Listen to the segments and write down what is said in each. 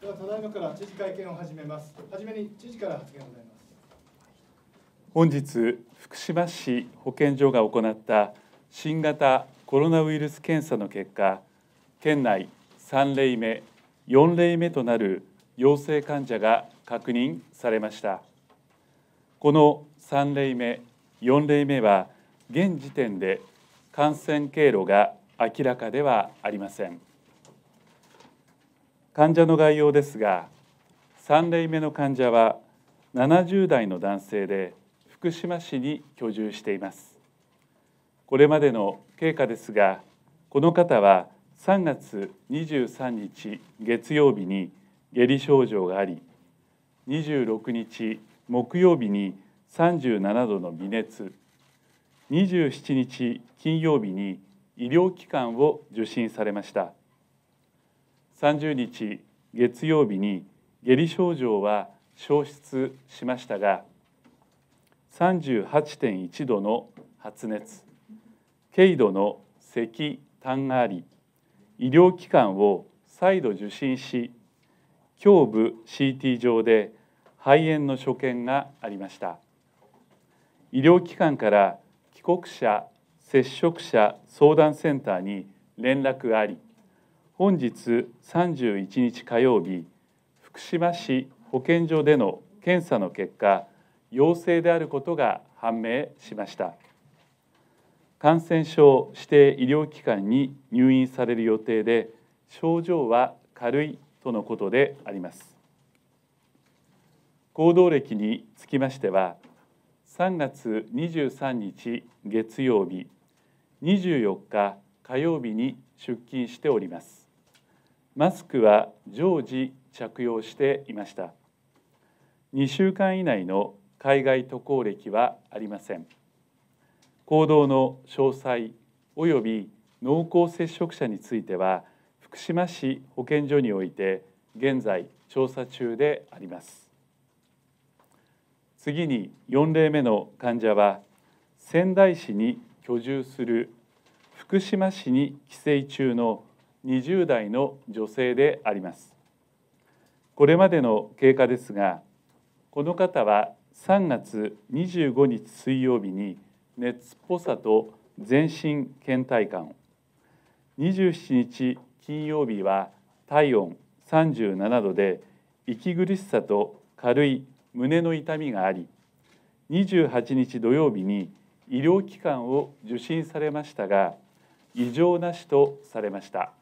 ではただいまから知事会見を始めます。はじめに知事から発言をございます。本日福島市保健所が行った新型コロナウイルス検査の結果県内3例目4例目となる陽性患者が確認されましたこの3例目4例目は現時点で感染経路が明らかではありません患者の概要ですが3例目の患者は70代の男性で福島市に居住しています。これまでの経過ですがこの方は3月23日月曜日に下痢症状があり26日木曜日に37度の微熱27日金曜日に医療機関を受診されました。30日月曜日に下痢症状は消失しましたが38.1度の発熱軽度の咳痰があり医療機関を再度受診し胸部 CT 上で肺炎の所見がありました。医療機関から帰国者接触者相談センターに連絡があり本日31日火曜日福島市保健所での検査の結果陽性であることが判明しました。感染症指定医療機関に入院される予定で症状は軽いとのことであります。行動歴につきましては3月23日月曜日24日火曜日に出勤しております。マスクは常時着用していました。2週間以内の海外渡航歴はありません。行動の詳細及び濃厚接触者については福島市保健所において現在調査中であります。次に4例目の患者は仙台市に居住する福島市に帰省中の20代の女性であります。これまでの経過ですがこの方は3月25日水曜日に熱っぽさと全身倦怠感27日金曜日は体温37度で息苦しさと軽い胸の痛みがあり28日土曜日に医療機関を受診されましたが異常なしとされました。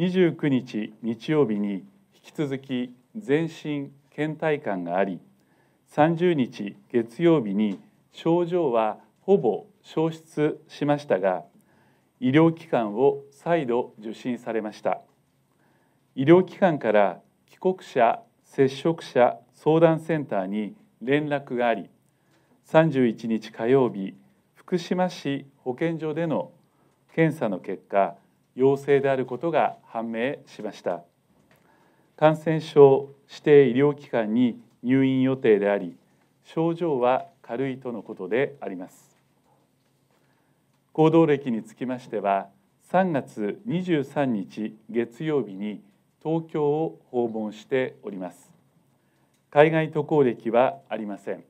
29日日曜日に引き続き全身倦怠感があり30日月曜日に症状はほぼ消失しましたが医療機関を再度受診されました。医療機関から帰国者接触者相談センターに連絡があり31日火曜日福島市保健所での検査の結果陽性であることが判明しました。感染症指定医療機関に入院予定であり症状は軽いとのことであります。行動歴につきましては3月23日月曜日に東京を訪問しております。海外渡航歴はありません。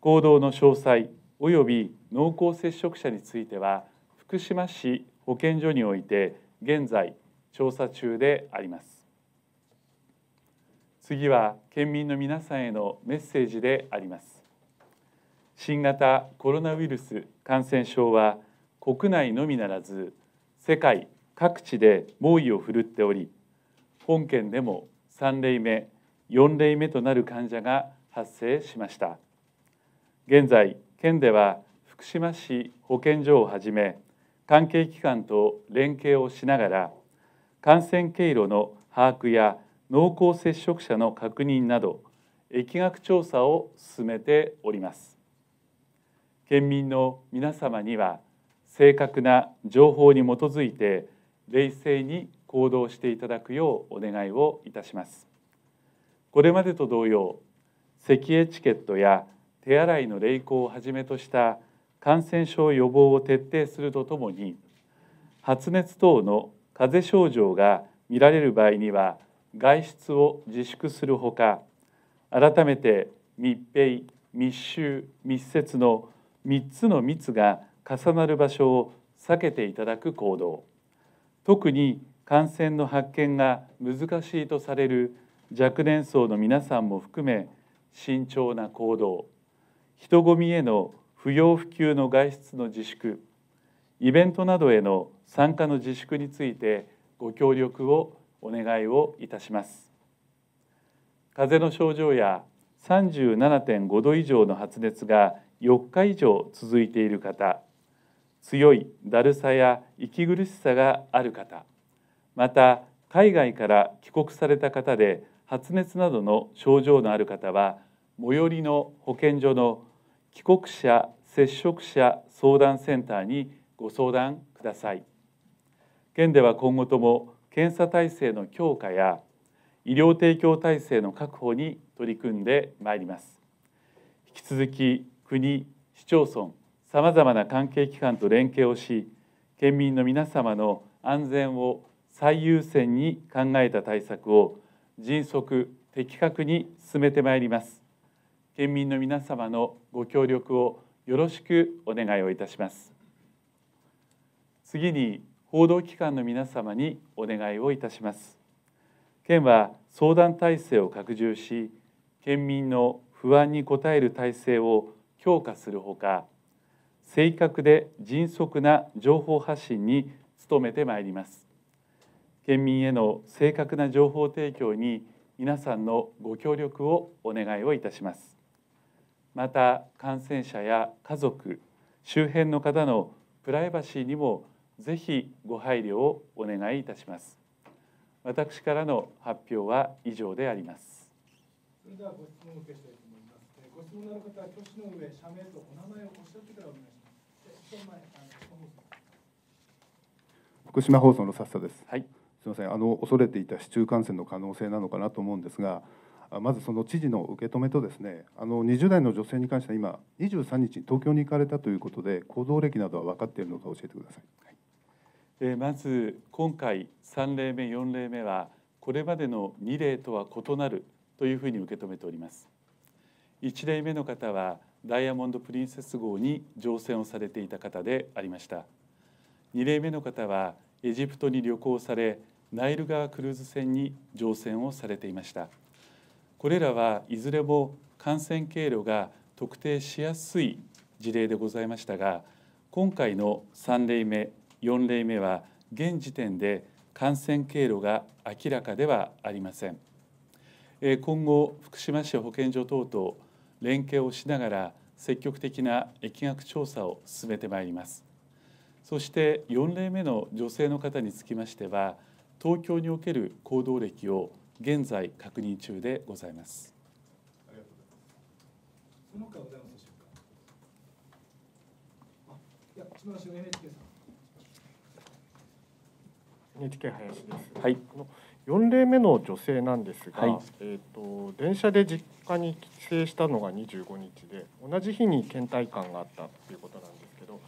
行動の詳細及び濃厚接触者については福島市保健所において現在調査中であります。次は県民の皆さんへのメッセージであります。新型コロナウイルス感染症は国内のみならず世界各地で猛威を振るっており本県でも3例目4例目となる患者が発生しました。現在県では福島市保健所をはじめ関係機関と連携をしながら感染経路の把握や濃厚接触者の確認など疫学調査を進めております。県民の皆様には正確な情報に基づいて冷静に行動していただくようお願いをいたします。これまでと同様咳エチケットや手洗いの励行をはじめとした感染症予防を徹底するとともに発熱等の風邪症状が見られる場合には外出を自粛するほか改めて密閉密集密接の3つの密が重なる場所を避けていただく行動。特に感染の発見が難しいとされる若年層の皆さんも含め慎重な行動。人混みへの不要不急の外出の自粛イベントなどへの参加の自粛についてご協力をお願いをいたします。風邪の症状や37.5度以上の発熱が4日以上続いている方強いだるさや息苦しさがある方また海外から帰国された方で発熱などの症状のある方は最寄りの保健所の帰国者接触者相談センターにご相談ください。県では今後とも検査体制の強化や医療提供体制の確保に取り組んでまいります。引き続き国市町村さまざまな関係機関と連携をし県民の皆様の安全を最優先に考えた対策を迅速的確に進めてまいります。県民の皆様のご協力をよろしくお願いをいたします。次に報道機関の皆様にお願いをいたします。県は相談体制を拡充し県民の不安に応える体制を強化するほか正確で迅速な情報発信に努めてまいります。県民への正確な情報提供に皆さんのご協力をお願いをいたします。また感染者や家族周辺の方のプライバシーにもぜひご配慮をお願いいたします。私からの発表は以上であります。それではご質問を受けしたいと思います。えーご質問のある方は挙手の上社名とお名前をおっしゃってからお願いします福島放送の笹です。はい。すみません。あの恐れていた市中感染の可能性なのかなと思うんですが、あまずその知事の受け止めとですね、あの20代の女性に関しては今23日に東京に行かれたということで行動歴などは分かっているのか教えてください。はい。えーまず今回3例目4例目はこれまでの2例とは異なるというふうに受け止めております。1例目の方はダイヤモンド・プリンセス号に乗船をされていた方でありました。2例目の方はエジプトに旅行されナイル川クルーズ船に乗船をされていました。これらはいずれも感染経路が特定しやすい事例でございましたが今回の3例目4例目は現時点で感染経路が明らかではありません。今後福島市保健所等と連携をしながら積極的な疫学調査を進めてまいります。そして4例目の女性の方につきましては東京における行動歴を現在確認中でございます。ありがとうございますその他ございますでしょうかあいや一番後ろ NHK さん。NHK 林です。はい。あの4例目の女性なんですが、はい。えー、と電車で実家に帰省したのが25日で同じ日に倦怠感があったということなんですけどこ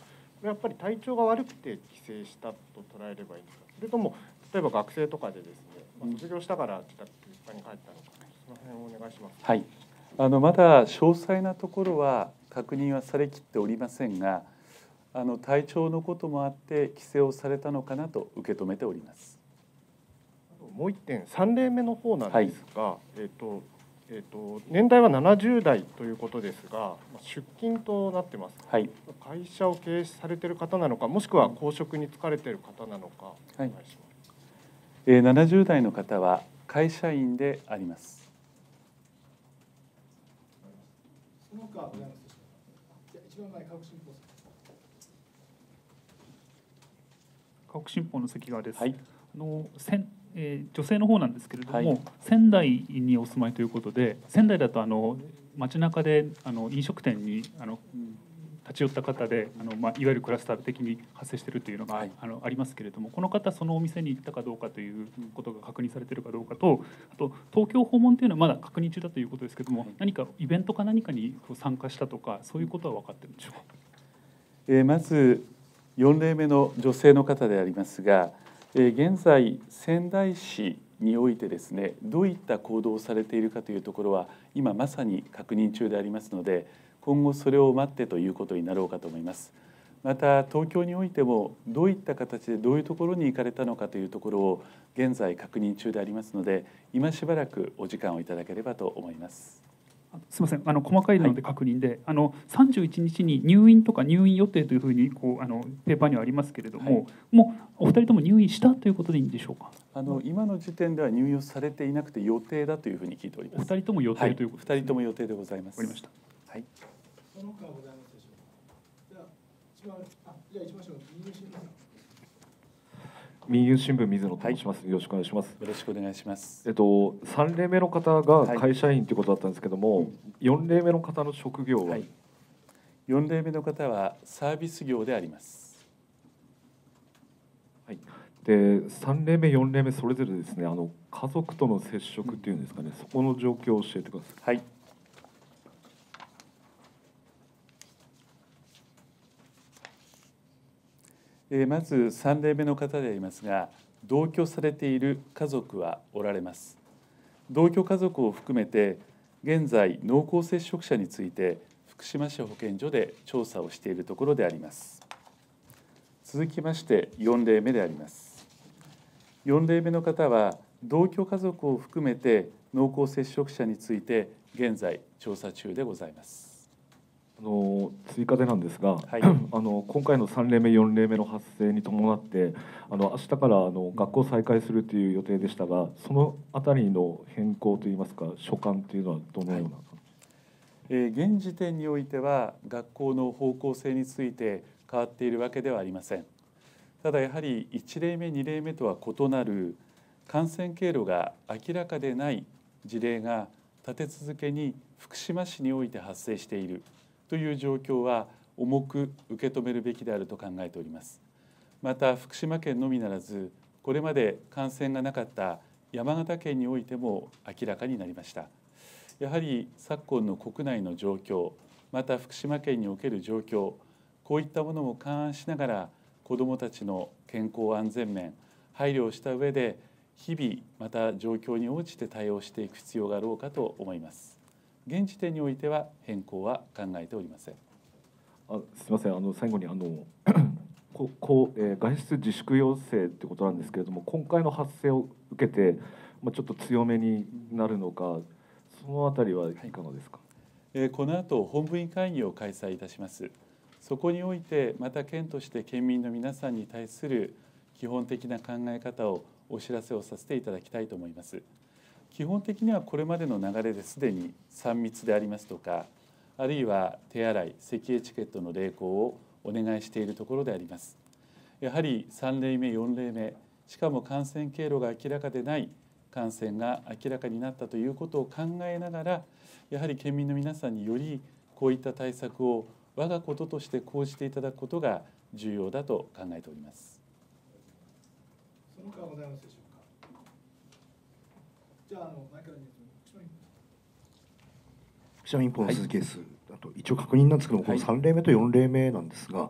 れやっぱり体調が悪くて帰省したと捉えればいいんですか？それとも例えば学生とかでですね、まあ卒業したから自宅実家に帰ったのかその辺をお願いします。はい、あのまだ詳細なところは確認はされきっておりませんがあの体調のこともあって帰省をされたのかなと受け止めております。もう一点3例目の方なんですが、えっ、とえっ、と年代は70代ということですが、まあ出勤となってます。はい、会社を経営されている方なのか、もしくは公職に就かれている方なのか、お願いします。えー70代の方は会社員であります。各新報の関川です。はい、あの仙えー女性の方なんですけれども、はい仙台にお住まいということで、仙台だとあの街中であの飲食店にあの立ち寄った方で、あのまあいわゆるクラスター的に発生しているというのが、はいあのありますけれども、この方そのお店に行ったかどうかということが確認されているかどうかと、あと東京訪問というのはまだ確認中だということですけれども、はい何かイベントか何かに参加したとかそういうことは分かっているんでしょうか？えーまず4例目の女性の方でありますがえー現在仙台市においてですねどういった行動をされているかというところは今まさに確認中でありますので今後それを待ってということになろうかと思います。また東京においてもどういった形でどういうところに行かれたのかというところを現在確認中でありますので今しばらくお時間をいただければと思います。あすみません。あの細かいので確認で、あの31日に入院とか入院予定というふうにこうあのペーパーにはありますけれども、はい。もうお二人とも入院したということでいいんでしょうか？あの今の時点では入院をされていなくて予定だというふうに聞いておりおます。二人とも予はい定ということ二人とも予定でございます。わかりました。はいその他ございますでしょうか。じゃあ一番あじゃあ一番下の入信さん。民友新聞水野と申します、よろしくお願いします。よろしくお願いします。えっと三例目の方が会社員ということだったんですけども、四、例目の方の職業は、はい。4例目の方はサービス業であります。で三例目四例目それぞれですねあの家族との接触っていうんですかね、そこの状況を教えてください。はいえーまず3例目の方でありますが同居されている家族はおられます。同居家族を含めて現在濃厚接触者について福島市保健所で調査をしているところであります。続きまして4例目であります。4例目の方は同居家族を含めて濃厚接触者について現在調査中でございます。あの追加でなんですが、はい。あの今回の3例目、4例目の発生に伴って、あの明日からあの学校再開するという予定でしたが、そのあたりの変更といいますか、所感というのはどのような、えー現時点においては学校の方向性について変わっているわけではありません。ただやはり1例目2例目とは異なる感染経路が明らかでない事例が立て続けに福島市において発生しているという状況は重く受け止めるべきであると考えております。また福島県のみならずこれまで感染がなかった山形県においても明らかになりました。やはり昨今の国内の状況また福島県における状況こういったものも勘案しながら子どもたちの健康安全面配慮をした上で日々また状況に応じて対応していく必要があろうかと思います。現時点においては変更は考えておりません。あすみません、あの最後にあの ここう、えー外出自粛要請ってことなんですけれども、今回の発生を受けて、まあ、ちょっと強めになるのか、そのあたりはいかがですか？えーこの後本部委員会議を開催いたします。そこにおいてまた県として県民の皆さんに対する基本的な考え方をお知らせをさせていただきたいと思います基本的にはこれまでの流れですでに3密でありますとかあるいは手洗い咳エチケットの励行をお願いしているところでありますやはり3例目4例目しかも感染経路が明らかでない感染が明らかになったということを考えながらやはり県民の皆さんによりこういった対策を我がこととして講じていただくことが重要だと考えております。その他ございますでしょうか。じゃああの前からね一番福島民放の鈴木です、あと一応確認なんですけども、この3例目と4例目なんですが、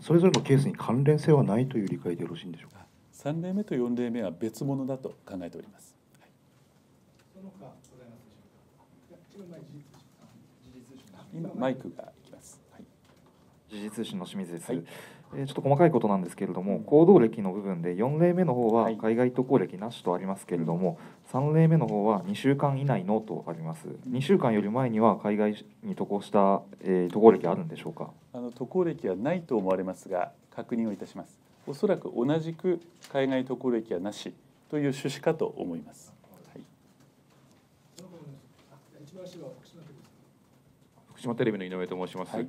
それぞれのケースに関連性はないという理解でよろしいんでしょうか？3例目と4例目は別物だと考えております。その他ございますでしょうか？今マイクがいきます。はい。時事通信の清水です、はいえーちょっと細かいことなんですけれども行動歴の部分で4例目の方ははい海外渡航歴なしとありますけれども、3例目の方は2週間以内のとあります2週間より前には海外に渡航した、えー渡航歴あるんでしょうか？あの渡航歴はないと思われますが確認をいたします。おそらく同じく海外渡航歴はなしという趣旨かと思います。はい。一番下は福島県です。福島テレビの井上と申します、はい。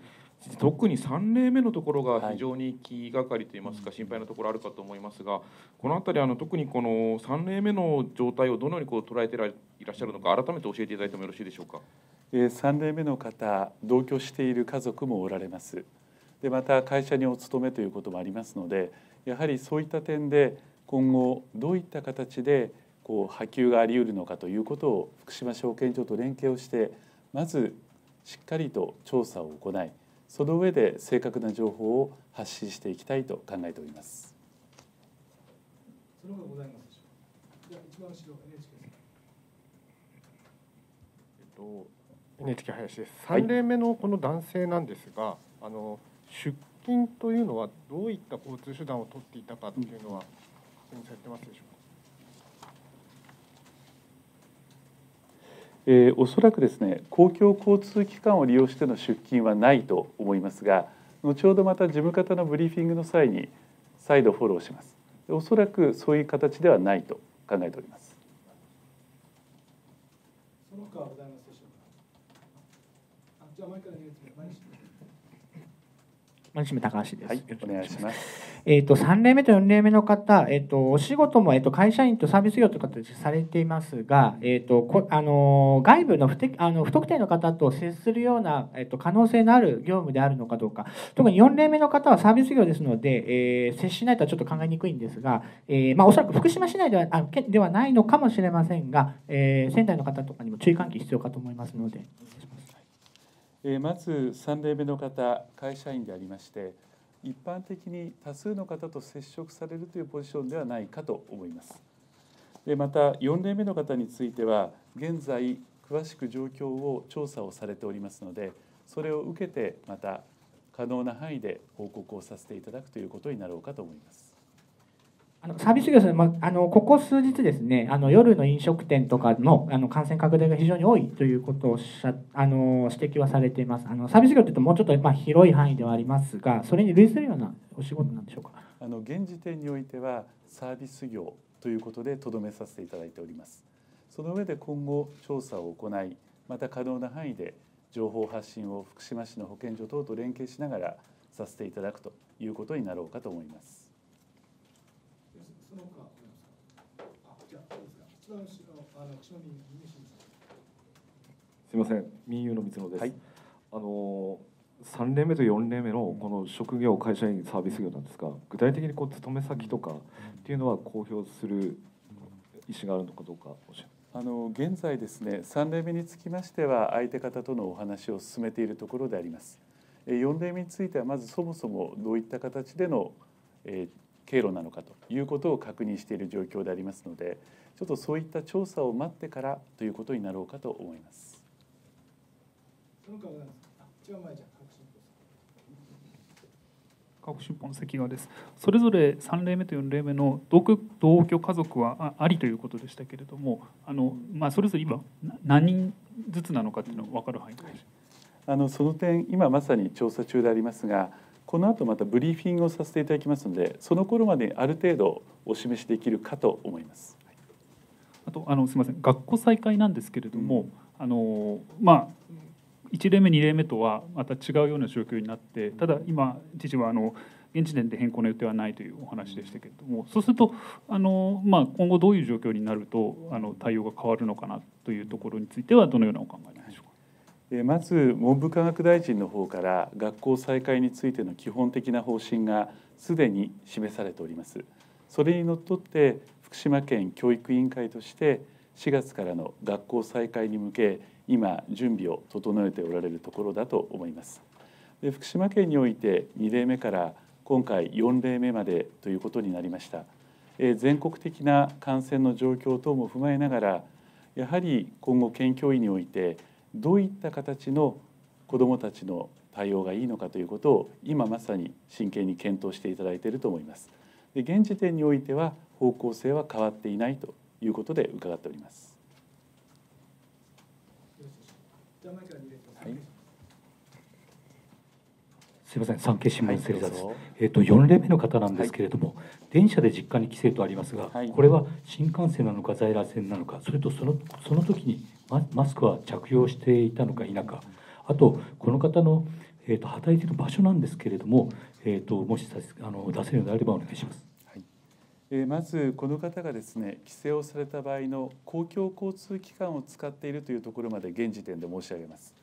特に3例目のところはい。が非常に気がかりといいますか、心配なところあるかと思いますがこの辺りあの特にこの3例目の状態をどのようにこう捉えてらいらっしゃるのか改めて教えていただいてもよろしいでしょうか？えー3例目の方同居している家族もおられます。でまた会社にお勤めということもありますのでやはりそういった点で今後どういった形でこう波及があり得るのかということを福島市保健所と連携をしてまずしっかりと調査を行いその上で正確な情報を発信していきたいと考えております。そございますでしょう？か。じゃあ一番後ろ NHK。えっと NHK 林です。はい3例目のこの男性なんですが、あの出勤というのはどういった交通手段を取っていたかっていうのは確認されてますでしょうえーおそらくですね公共交通機関を利用しての出勤はないと思いますが後ほどまた事務方のブリーフィングの際に再度フォローします。おそらくそういう形ではないと考えておりますその他ございますでしょうか。あ、じゃあ前から2列目、前にして。マ西村高橋です。はいお願いしますえっ、と3例目と4例目の方、えっ、とお仕事もえっ、と会社員とサービス業という形でされていますが、えっ、とこあの外部の不適あの不特定の方と接するようなえっ、と可能性のある業務であるのかどうか、特に4例目の方はサービス業ですので、えー接しないとはちょっと考えにくいんですが、えーまあおそらく福島市内ではあ県ではないのかもしれませんが、えー仙台の方とかにも注意喚起必要かと思いますので。お願いしますえまず3例目の方会社員でありまして一般的に多数の方と接触されるというポジションではないかと思います。でまた4例目の方については現在詳しく状況を調査をされておりますのでそれを受けてまた可能な範囲で報告をさせていただくということになろうかと思います。あのサービス業ですね、まあ、あのここ数日ですね、あの夜の飲食店とかのあの感染拡大が非常に多いということをおっしゃあの指摘はされています。あのサービス業というともうちょっとまあ広い範囲ではありますが、それに類するようなお仕事なんでしょうか？あの現時点においてはサービス業ということでとどめさせていただいておりますその上で今後調査を行いまた可能な範囲で情報発信を福島市の保健所等と連携しながらさせていただくということになろうかと思いますその他ございますか。あ、じゃあ、そうですみません民友の水野です、はい。あの3例目と4例目のこの職業会社員サービス業なんですが具体的にこう勤め先とかっていうのは公表する意思があるのかどうかあの現在ですね3例目につきましては相手方とのお話を進めているところであります。え4例目についてはまずそもそもどういった形でのえー経路なのかということを確認している状況でありますのでちょっとそういった調査を待ってからということになろうかと思います。各新報の関川です。それぞれ3例目と4例目の同居同居家族はあありということでしたけれども、あのまあそれぞれ今な何人ずつなのかっていうのは分かる範囲で。あのその点今まさに調査中でありますがこの後またブリーフィングをさせていただきますのでその頃まである程度お示しできるかと思いますあとあのすみません。学校再開なんですけれども、あのまあ1例目2例目とはまた違うような状況になってただ今知事はあの現時点で変更の予定はないというお話でしたけれどもそうするとあの、まあ、今後どういう状況になるとあの対応が変わるのかなというところについてはどのようなお考えでしょうか？えーまず文部科学大臣の方から学校再開についての基本的な方針がすでに示されております。それにのっとって福島県教育委員会として4月からの学校再開に向け今準備を整えておられるところだと思いますで福島県において2例目から今回4例目までということになりましたえ全国的な感染の状況等も踏まえながらやはり今後県教委においてどういった形の子どもたちの対応がいいのかということを今まさに真剣に検討していただいていると思います。で現時点においては方向性は変わっていないということで伺っております。よろしいでしょうか。じゃあ前から2列目。はいすみません、産経新聞セリザです。はいえっ、と4例目の方なんですけれども、電車で実家に帰省とありますが、はいこれは新幹線なのか在来線なのか、それとそのその時にママスクは着用していたのか否か、あとこの方のえっ、と働いている場所なんですけれども、えっ、ともしさあの出せるのであればお願いします。はい。えーまずこの方がですね帰省をされた場合の公共交通機関を使っているというところまで現時点で申し上げます。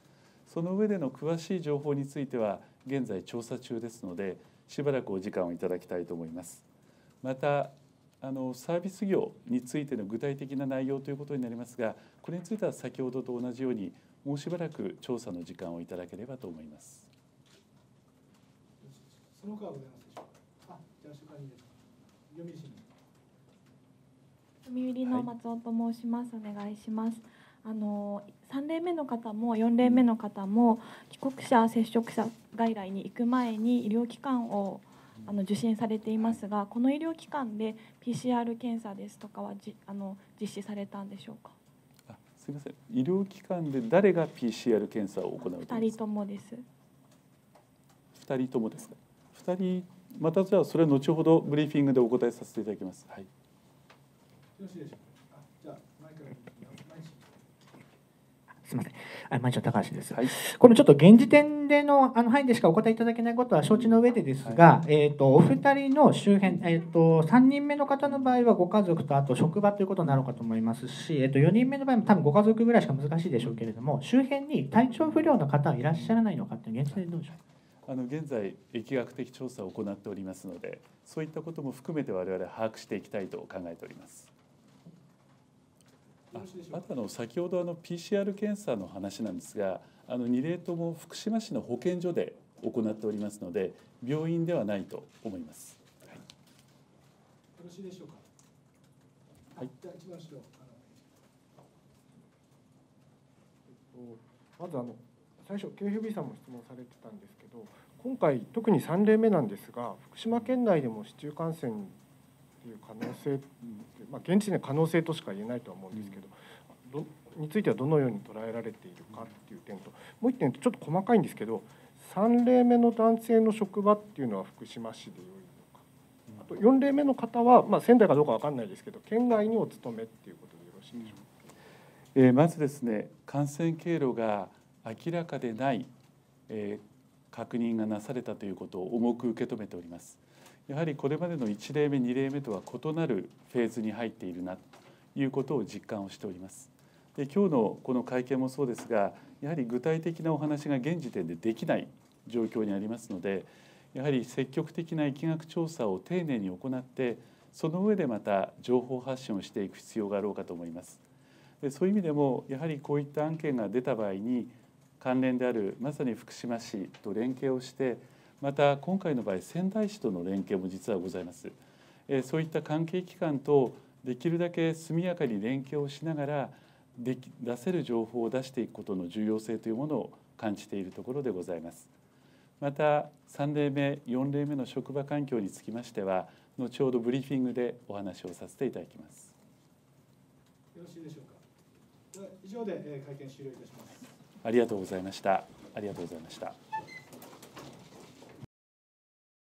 その上での詳しい情報については現在調査中ですのでしばらくお時間をいただきたいと思います。またあのサービス業についての具体的な内容ということになりますがこれについては先ほどと同じようにもうしばらく調査の時間をいただければと思います。の他はございますでしょうか？あ、じゃあ、週刊2列目。読売新聞。読売の松尾と申します。お願いします。あの3例目の方も4例目の方も帰国者接触者外来に行く前に医療機関をあの受診されていますがこの医療機関で PCR 検査ですとかはじあの実施されたんでしょうか？あすみません医療機関で誰が PCR 検査を行うと2人ともです2人ともですか？2人またじゃあそれは後ほどブリーフィングでお答えさせていただきますはいすみません。あ、毎日高橋です。はいこのちょっと現時点でのあの範囲でしかお答えいただけないことは承知の上でですが、えっ、とお二人の周辺、えっ、と三人目の方の場合はご家族とあと職場ということになるかと思いますし、えっ、と四人目の場合も多分ご家族ぐらいしか難しいでしょうけれども、周辺に体調不良の方はいらっしゃらないのかっていう現時点でどうでしょう？か。あの現在疫学的調査を行っておりますのでそういったことも含めて我々は把握していきたいと考えております。ああとあの先ほどあの PCR 検査の話なんですがあの2例とも福島市の保健所で行っておりますので病院ではないと思います。よろしいでしょうか？はい。じゃあ一番後ろあまずあの最初 KFB さんも質問されてたんです今回特に3例目なんですが福島県内でも市中感染っていう可能性、まあ、現時点で可能性としか言えないとは思うんですけど、どについてはどのように捉えられているかっていう点ともう一点ちょっと細かいんですけど3例目の男性の職場っていうのは福島市でよいのかあと4例目の方は、まあ、仙台かどうかわかんないですけど県外にお勤めっていうことでよろしいでしょうか。えまずですね感染経路が明らかでない、えー確認がなされたということを重く受け止めております。やはりこれまでの1例目2例目とは異なるフェーズに入っているなということを実感をしております。で今日のこの会見もそうですがやはり具体的なお話が現時点でできない状況にありますのでやはり積極的な疫学調査を丁寧に行ってその上でまた情報発信をしていく必要があろうかと思います。でそういう意味でもやはりこういった案件が出た場合に関連であるまさに福島市と連携をしてまた今回の場合仙台市との連携も実はございます。えーそういった関係機関とできるだけ速やかに連携をしながらでき出せる情報を出していくことの重要性というものを感じているところでございます。また3例目4例目の職場環境につきましては後ほどブリーフィングでお話をさせていただきます。よろしいでしょうか。では以上でえー会見終了いたします。ありがとうございました。ありがとうございました。